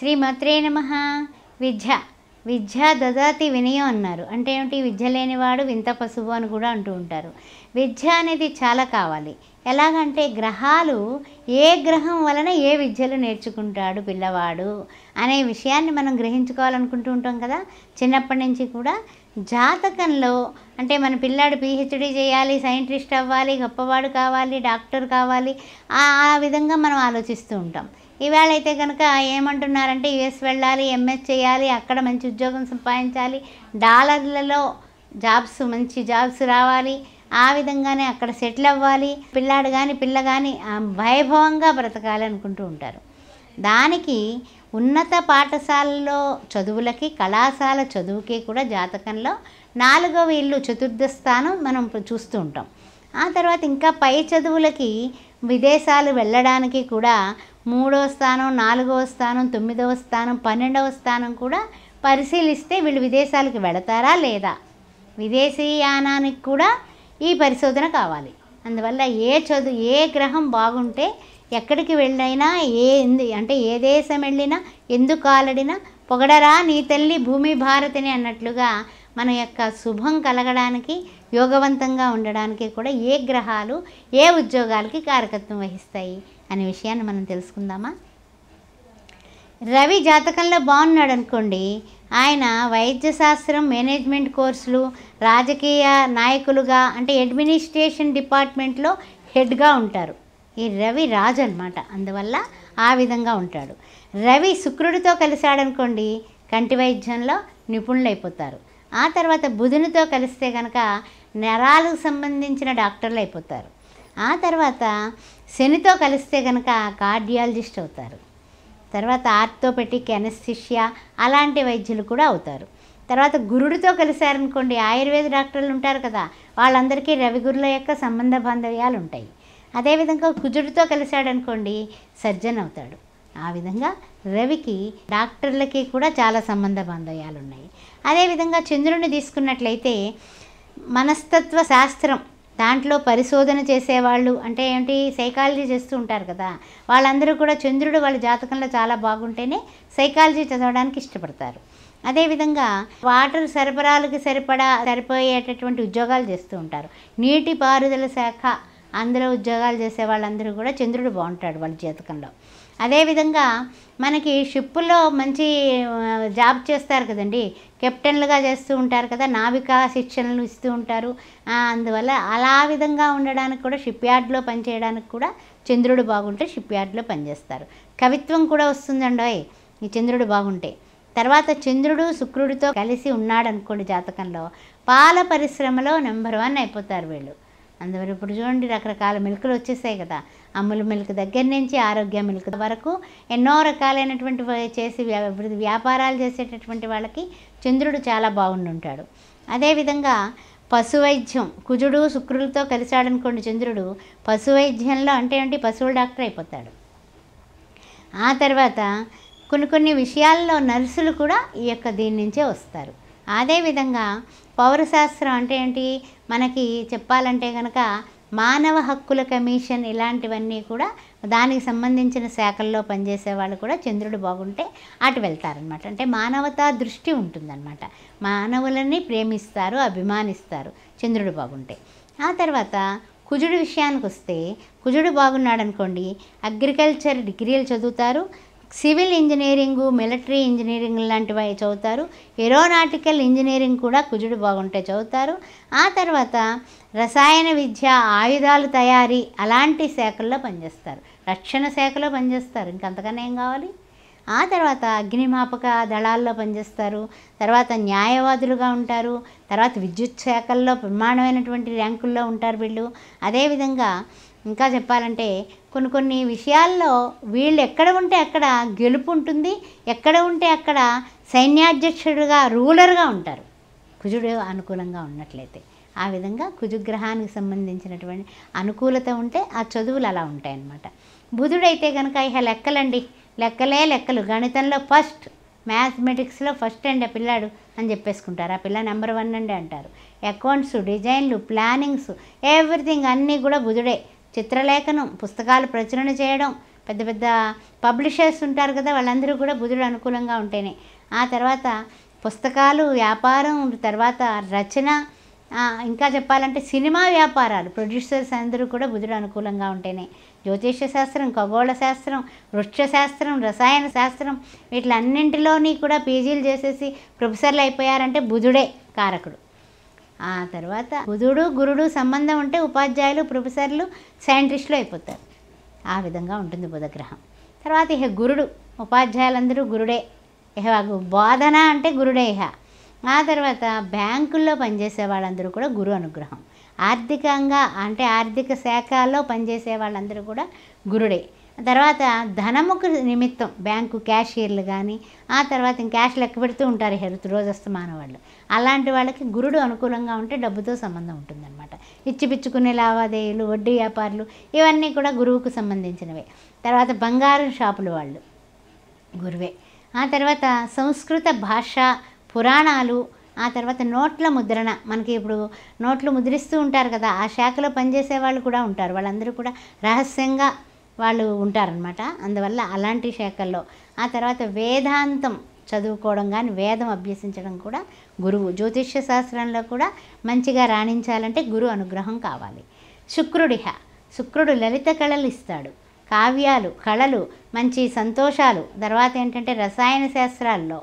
శ్రీమత్రే నమ. విద్య. విద్య దదాతి వినయం అన్నారు. అంటే ఏమిటి? విద్య లేనివాడు వింత పశువు అని కూడా అంటూ ఉంటారు. విద్య అనేది చాలా కావాలి. ఎలాగంటే గ్రహాలు ఏ గ్రహం వలన ఏ విద్యలు నేర్చుకుంటాడు పిల్లవాడు అనే విషయాన్ని మనం గ్రహించుకోవాలనుకుంటూ ఉంటాం కదా. చిన్నప్పటి నుంచి కూడా జాతకంలో అంటే మన పిల్లాడు పిహెచ్డీ చేయాలి సైంటిస్ట్ అవ్వాలి గొప్పవాడు కావాలి డాక్టర్ కావాలి ఆ ఆ విధంగా మనం ఆలోచిస్తూ ఉంటాం. ఈవేళ అయితే కనుక ఏమంటున్నారంటే యుఎస్ వెళ్ళాలి ఎంఎస్ చేయాలి అక్కడ మంచి ఉద్యోగం సంపాదించాలి డాలర్లలో జాబ్స్ మంచి జాబ్స్ రావాలి ఆ విధంగానే అక్కడ సెటిల్ అవ్వాలి పిల్లాడు కానీ పిల్ల కానీ వైభవంగా బ్రతకాలి అనుకుంటూ ఉంటారు. దానికి ఉన్నత పాఠశాలలో చదువులకి కళాశాల చదువుకి కూడా జాతకంలో నాలుగవ ఇల్లు చతుర్థ స్థానం మనం చూస్తూ ఉంటాం. ఆ తర్వాత ఇంకా పై చదువులకి విదేశాలు వెళ్ళడానికి కూడా మూడో స్థానం నాలుగవ స్థానం తొమ్మిదవ స్థానం పన్నెండవ స్థానం కూడా పరిశీలిస్తే వీళ్ళు విదేశాలకు వెళతారా లేదా? విదేశీయానానికి కూడా ఈ పరిశోధన కావాలి. అందువల్ల ఏ చదువు ఏ గ్రహం బాగుంటే ఎక్కడికి వెళ్ళైనా ఏ అంటే ఏ దేశం వెళ్ళినా ఎందుకు ఆలడినా పొగడరా నీ తల్లి భూమి భారతిని అన్నట్లుగా మన యొక్క శుభం కలగడానికి యోగవంతంగా ఉండడానికి కూడా ఏ గ్రహాలు ఏ ఉద్యోగాలకి కారకత్వం వహిస్తాయి అనే విషయాన్ని మనం తెలుసుకుందామా? రవి జాతకంలో బాగున్నాడు అనుకోండి. ఆయన వైద్య శాస్త్రం మేనేజ్మెంట్ కోర్సులు రాజకీయ నాయకులుగా అంటే అడ్మినిస్ట్రేషన్ డిపార్ట్మెంట్లో హెడ్గా ఉంటారు. ఈ రవి రాజు అనమాట అందువల్ల ఆ విధంగా ఉంటాడు. రవి శుక్రుడితో కలిశాడనుకోండి కంటి వైద్యంలో నిపుణులైపోతారు. ఆ తర్వాత బుధునితో కలిస్తే కనుక నరాలకు సంబంధించిన డాక్టర్లు అయిపోతారు. ఆ తర్వాత శనితో కలిస్తే కనుక కార్డియాలజిస్ట్ అవుతారు. తర్వాత ఆర్థోపెటిక్ ఎనస్థిషియా అలాంటి వైద్యులు కూడా అవుతారు. తర్వాత గురుడితో కలిశారనుకోండి ఆయుర్వేద డాక్టర్లు ఉంటారు కదా వాళ్ళందరికీ రవిగురుల యొక్క సంబంధ బాంధవ్యాలు ఉంటాయి. అదేవిధంగా కుజుడితో కలిశాడనుకోండి సర్జన్ అవుతాడు. ఆ విధంగా రవికి డాక్టర్లకి కూడా చాలా సంబంధ బాంధవ్యాలు ఉన్నాయి అదేవిధంగా చంద్రుడిని తీసుకున్నట్లయితే మనస్తత్వ శాస్త్రం దాంట్లో పరిశోధన చేసేవాళ్ళు అంటే ఏంటి సైకాలజీ చేస్తూ ఉంటారు కదా వాళ్ళందరూ కూడా చంద్రుడు వాళ్ళ జాతకంలో చాలా బాగుంటేనే సైకాలజీ చదవడానికి ఇష్టపడతారు. అదేవిధంగా వాటర్ సరఫరాలకు సరిపడా సరిపోయేటటువంటి ఉద్యోగాలు చేస్తూ ఉంటారు. నీటి పారుదల శాఖ అందులో ఉద్యోగాలు చేసే వాళ్ళందరూ కూడా చంద్రుడు బాగుంటాడు వాళ్ళ జాతకంలో. అదేవిధంగా మనకి షిప్పుల్లో మంచి జాబ్ చేస్తారు కదండి. కెప్టెన్లుగా చేస్తూ ఉంటారు కదా నావికా శిక్షణలు ఇస్తూ ఉంటారు. అందువల్ల అలా విధంగా ఉండడానికి కూడా షిప్ యార్డ్లో పనిచేయడానికి కూడా చంద్రుడు బాగుంటే షిప్ యార్డ్లో పనిచేస్తారు. కవిత్వం కూడా వస్తుందండోయ్ ఈ చంద్రుడు బాగుంటే. తర్వాత చంద్రుడు శుక్రుడితో కలిసి ఉన్నాడు అనుకోండి జాతకంలో పాల పరిశ్రమలో నెంబర్ వన్ అయిపోతారు వీళ్ళు. అందువల్ల ఇప్పుడు చూడండి రకరకాల మిల్కులు వచ్చేసాయి కదా. అమ్ముల మిల్క్ దగ్గర నుంచి ఆరోగ్య మిల్క్ వరకు ఎన్నో రకాలైనటువంటి చేసి వ్యాపారాలు చేసేటటువంటి వాళ్ళకి చంద్రుడు చాలా బాగుండుంటాడు. అదేవిధంగా పశువైద్యం కుజుడు శుక్రులతో కలిశాడనుకోండి చంద్రుడు పశువైద్యంలో అంటే ఏంటి? పశువుల డాక్టర్ అయిపోతాడు. ఆ తర్వాత కొన్ని కొన్ని విషయాల్లో నర్సులు కూడా ఈ యొక్క దీని నుంచే వస్తారు. అదేవిధంగా పౌరశాస్త్రం అంటే ఏంటి? మనకి చెప్పాలంటే కనుక మానవ హక్కుల కమిషన్ ఇలాంటివన్నీ కూడా దానికి సంబంధించిన శాఖల్లో పనిచేసే వాళ్ళు కూడా చంద్రుడు బాగుంటే అటు వెళ్తారనమాట అంటే మానవతా దృష్టి ఉంటుందన్నమాట. మానవులని ప్రేమిస్తారు అభిమానిస్తారు చంద్రుడు బాగుంటే. ఆ తర్వాత కుజుడు విషయానికి వస్తే కుజుడు బాగున్నాడు అనుకోండి అగ్రికల్చర్ డిగ్రీలు చదువుతారు సివిల్ ఇంజనీరింగు మిలిటరీ ఇంజనీరింగ్ లాంటివి చదువుతారు. ఏరోనాటికల్ ఇంజనీరింగ్ కూడా కుజుడు బాగుంటే చదువుతారు. ఆ తర్వాత రసాయన విద్య ఆయుధాలు తయారీ అలాంటి శాఖల్లో పనిచేస్తారు. రక్షణ శాఖలో పనిచేస్తారు. ఇంకంతకన్నా ఏం కావాలి? ఆ తర్వాత అగ్నిమాపక దళాల్లో పనిచేస్తారు. తర్వాత న్యాయవాదులుగా ఉంటారు. తర్వాత విద్యుత్ శాఖల్లో ప్రమాణమైనటువంటి ర్యాంకుల్లో ఉంటారు వీళ్ళు. అదేవిధంగా ఇంకా చెప్పాలంటే కొన్ని కొన్ని విషయాల్లో వీళ్ళు ఎక్కడ ఉంటే అక్కడ గెలుపు ఉంటుంది ఎక్కడ ఉంటే అక్కడ సైన్యాధ్యక్షుడుగా రూలర్గా ఉంటారు. కుజుడు అనుకూలంగా ఉన్నట్లయితే. ఆ విధంగా కుజుగ్రహానికి సంబంధించినటువంటి అనుకూలత ఉంటే ఆ చదువులు అలా ఉంటాయన్నమాట. బుధుడైతే కనుక ఇహ లెక్కలండి. లెక్కలే లెక్కలు. గణితంలో ఫస్ట్ మ్యాథమెటిక్స్లో ఫస్ట్ అండి ఆ పిల్లాడు అని చెప్పేసుకుంటారు. ఆ పిల్ల నెంబర్ వన్ అండి అంటారు. అకౌంట్స్ డిజైన్లు ప్లానింగ్స్ ఎవ్రీథింగ్ అన్నీ కూడా బుధుడే. చిత్రలేఖనం పుస్తకాలు ప్రచురణ చేయడం పెద్ద పెద్ద పబ్లిషర్స్ ఉంటారు కదా వాళ్ళందరూ కూడా బుధుడు అనుకూలంగా ఉంటేనే. ఆ తర్వాత పుస్తకాలు వ్యాపారం తర్వాత రచన ఇంకా చెప్పాలంటే సినిమా వ్యాపారాలు ప్రొడ్యూసర్స్ అందరూ కూడా బుధుడు అనుకూలంగా ఉంటేనే. జ్యోతిష్య శాస్త్రం ఖగోళ శాస్త్రం వృక్ష శాస్త్రం రసాయన శాస్త్రం వీటిలన్నింటిలోని కూడా పీజీలు చేసేసి ప్రొఫెసర్లు అయిపోయారంటే బుధుడే కారకుడు. ఆ తర్వాత బుధుడు గురుడు సంబంధం ఉంటే ఉపాధ్యాయులు ప్రొఫెసర్లు సైంటిస్టులు అయిపోతారు. ఆ విధంగా ఉంటుంది బుధగ్రహం. తర్వాత ఇహ గురుడు ఉపాధ్యాయులందరూ గురుడే. ఇహ బోధన అంటే గురుడే ఇహ. ఆ తర్వాత బ్యాంకుల్లో పనిచేసే వాళ్ళందరూ కూడా గురు అనుగ్రహం. ఆర్థికంగా అంటే ఆర్థిక శాఖల్లో పనిచేసే వాళ్ళందరూ కూడా గురుడే. తర్వాత ధనముకు నిమిత్తం బ్యాంకు క్యాషియర్లు కానీ ఆ తర్వాత క్యాష్ లెక్క పెడుతూ ఉంటారు హెల్త్ రోజస్తమాన వాళ్ళు అలాంటి వాళ్ళకి గురుడు అనుకూలంగా ఉంటే డబ్బుతో సంబంధం ఉంటుందన్నమాట. ఇచ్చిపిచ్చుకునే లావాదేవీలు వడ్డీ వ్యాపారులు ఇవన్నీ కూడా గురువుకు సంబంధించినవే. తర్వాత బంగారం షాపులు వాళ్ళు గురువే. ఆ తర్వాత సంస్కృత భాష పురాణాలు ఆ తర్వాత నోట్ల ముద్రణ. మనకి ఇప్పుడు నోట్లు ముద్రిస్తూ ఉంటారు కదా ఆ శాఖలో పనిచేసే వాళ్ళు కూడా ఉంటారు. వాళ్ళందరూ కూడా రహస్యంగా వాళ్ళు ఉంటారనమాట అందువల్ల అలాంటి శాఖల్లో. ఆ తర్వాత వేదాంతం చదువుకోవడం కానీ వేదం అభ్యసించడం కూడా గురువు. జ్యోతిష్య శాస్త్రంలో కూడా మంచిగా రాణించాలంటే గురు అనుగ్రహం కావాలి. శుక్రుడిహ శుక్రుడు లలిత కళలు ఇస్తాడు. కావ్యాలు కళలు మంచి సంతోషాలు. తర్వాత ఏంటంటే రసాయన శాస్త్రాల్లో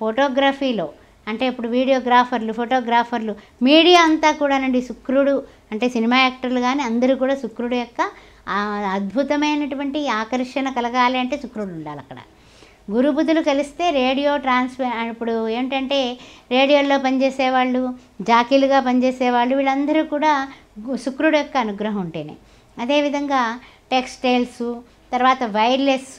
ఫోటోగ్రఫీలో అంటే ఇప్పుడు వీడియోగ్రాఫర్లు ఫోటోగ్రాఫర్లు మీడియా అంతా కూడానండి శుక్రుడు అంటే సినిమా యాక్టర్లు కానీ అందరూ కూడా శుక్రుడు యొక్క అద్భుతమైనటువంటి ఆకర్షణ కలగాలి అంటే శుక్రుడు ఉండాలి అక్కడ. గురుబుధులు కలిస్తే రేడియో ట్రాన్స్ఫర్ ఇప్పుడు ఏంటంటే రేడియోల్లో పనిచేసే వాళ్ళు జాకీలుగా పనిచేసేవాళ్ళు వీళ్ళందరూ కూడా శుక్రుడు యొక్క అనుగ్రహం ఉంటేనే. అదేవిధంగా టెక్స్టైల్స్ తర్వాత వైర్లెస్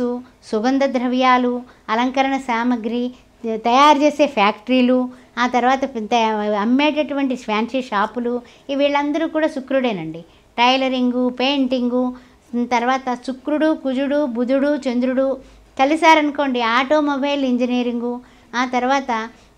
సుగంధ ద్రవ్యాలు అలంకరణ సామాగ్రి తయారు చేసే ఫ్యాక్టరీలు ఆ తర్వాత అమ్మేటటువంటి ఫ్యాన్సీ షాపులు ఈ వీళ్ళందరూ కూడా శుక్రుడేనండి. టైలరింగు పెయింటింగు తర్వాత శుక్రుడు కుజుడు బుధుడు చంద్రుడు కలిశారనుకోండి ఆటోమొబైల్ ఇంజనీరింగు. ఆ తర్వాత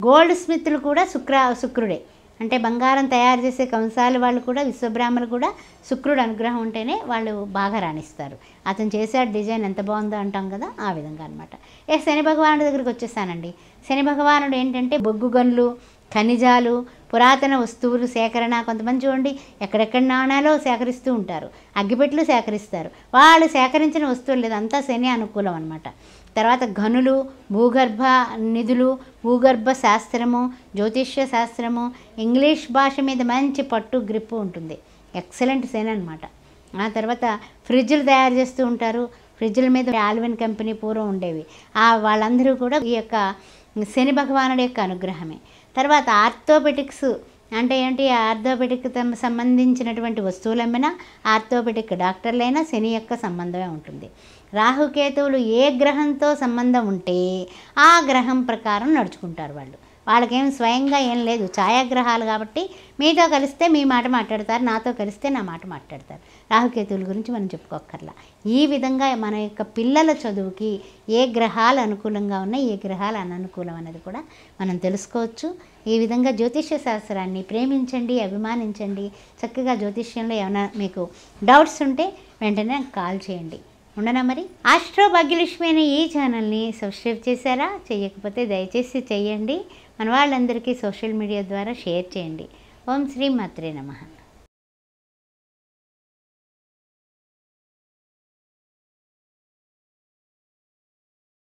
గోల్డ్ స్మిత్లు కూడా శుక్ర శుక్రుడే. అంటే బంగారం తయారు చేసే కంసాలు వాళ్ళు కూడా విశ్వబ్రాహ్మలు కూడా శుక్రుడు అనుగ్రహం ఉంటేనే వాళ్ళు బాగా రాణిస్తారు. అతను చేసే డిజైన్ ఎంత బాగుందో అంటాం కదా ఆ విధంగా అనమాట ఏ శని భగవానుడి దగ్గరికి వచ్చేసానండి. శని భగవానుడు ఏంటంటే బొగ్గు గనులు ఖనిజాలు పురాతన వస్తువులు సేకరణ కొంతమంది చూడండి ఎక్కడెక్కడ నాణాలో సేకరిస్తూ ఉంటారు. అగ్గిపెట్లు సేకరిస్తారు. వాళ్ళు సేకరించిన వస్తువులు ఇదంతా శని అనుకూలం అనమాట తర్వాత గనులు భూగర్భ నిధులు భూగర్భ శాస్త్రము జ్యోతిష్య శాస్త్రము ఇంగ్లీష్ భాష మీద మంచి పట్టు గ్రిప్పు ఉంటుంది. ఎక్సలెంట్ శని అనమాట ఆ తర్వాత ఫ్రిడ్జ్లు తయారు చేస్తూ ఉంటారు. ఫ్రిడ్జ్ల మీద ఆల్విన్ కంపెనీ పూర్వం ఉండేవి. ఆ వాళ్ళందరూ కూడా ఈ యొక్క శని భగవానుడి యొక్క అనుగ్రహమే. తర్వాత ఆర్థోపెటిక్స్ అంటే ఏంటి? ఆర్థోపెటిక్ సంబంధించినటువంటి వస్తువులు అమ్మినా ఆర్థోపెటిక్ డాక్టర్లైనా శని యొక్క సంబంధమే ఉంటుంది. రాహుకేతువులు ఏ గ్రహంతో సంబంధం ఉంటే ఆ గ్రహం ప్రకారం నడుచుకుంటారు వాళ్ళు. వాళ్ళకేం స్వయంగా ఏం లేదు. ఛాయాగ్రహాలు కాబట్టి మీతో కలిస్తే మీ మాట మాట్లాడతారు నాతో కలిస్తే నా మాట మాట్లాడతారు. రాహుకేతువుల గురించి మనం చెప్పుకోక్కర్లా. ఈ విధంగా మన యొక్క పిల్లల చదువుకి ఏ గ్రహాలు అనుకూలంగా ఉన్నాయి ఏ గ్రహాలు అననుకూలం అనేది కూడా మనం తెలుసుకోవచ్చు. ఈ విధంగా జ్యోతిష్య శాస్త్రాన్ని ప్రేమించండి అభిమానించండి. చక్కగా జ్యోతిష్యంలో ఏమైనా మీకు డౌట్స్ ఉంటే వెంటనే నాకు కాల్ చేయండి. ఉండనా మరి? ఆస్ట్రో భాగ్యలక్ష్మి అనే ఈ ఛానల్ని సబ్స్క్రైబ్ చేశారా? చేయకపోతే దయచేసి చేయండి. మన వాళ్ళందరికీ సోషల్ మీడియా ద్వారా షేర్ చేయండి. ఓం శ్రీ మాత్రే నమః.